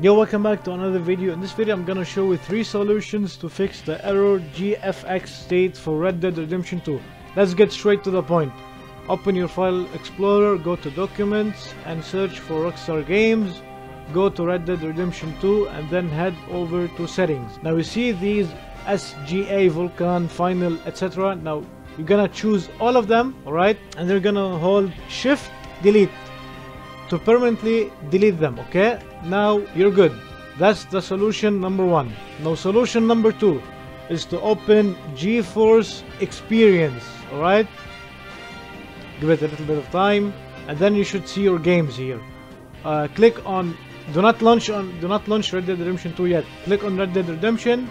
Yo, welcome back to another video. In this video, I'm gonna show you three solutions to fix the error GFX state for Red Dead Redemption 2. Let's get straight to the point. Open your file explorer, go to documents and search for Rockstar Games. Go to Red Dead Redemption 2 and then head over to settings. Now you see these SGA, Vulkan, Final, etc. Now you're gonna choose all of them, alright? And you're gonna hold Shift Delete to permanently delete them okay? Now you're good. That's the solution number one. Now solution number two is to open geforce experience all right? Give it a little bit of time and then you should see your games here. Uh, click on do not launch on do not launch red dead redemption 2 yet. Click on red dead redemption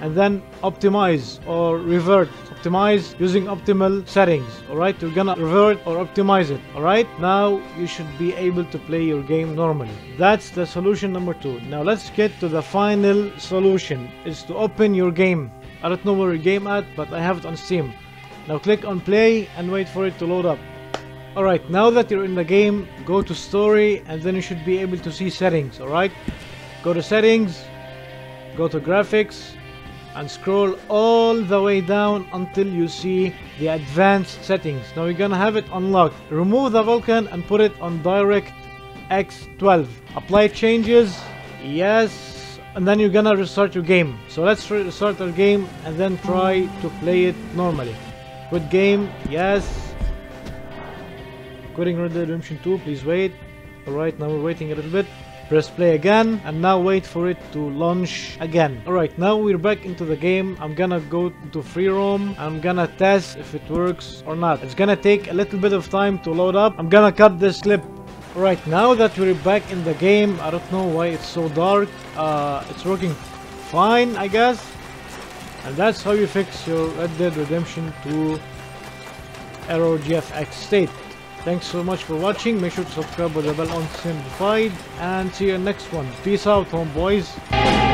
and then optimize or revert. Optimize using optimal settings alright you're gonna revert or optimize it alright now you should be able to play your game normally. That's the solution number two. Now let's get to the final solution is to open your game. I don't know where your game at but I have it on steam. Now click on play and wait for it to load up. Alright now that you're in the game go to story and then you should be able to see settings alright go to settings go to graphics and scroll all the way down until you see the advanced settings. Now you're gonna have it unlocked. Remove the Vulkan and put it on direct x12 apply changes. Yes. And then you're gonna restart your game. So let's restart our game and then try to play it normally. Quit game. Yes. Quitting Red Dead Redemption 2 please wait. Alright now we're waiting a little bit press play again and now wait for it to launch again alright now we're back into the game I'm gonna go to free roam I'm gonna test if it works or not it's gonna take a little bit of time to load up I'm gonna cut this clip Alright, now that we're back in the game, I don't know why it's so dark. Uh, it's working fine, I guess. And that's how you fix your Red Dead Redemption 2 Error GFX state. Thanks so much for watching. Make sure to subscribe with the bell on simplified. And see you next one. Peace out, homeboys.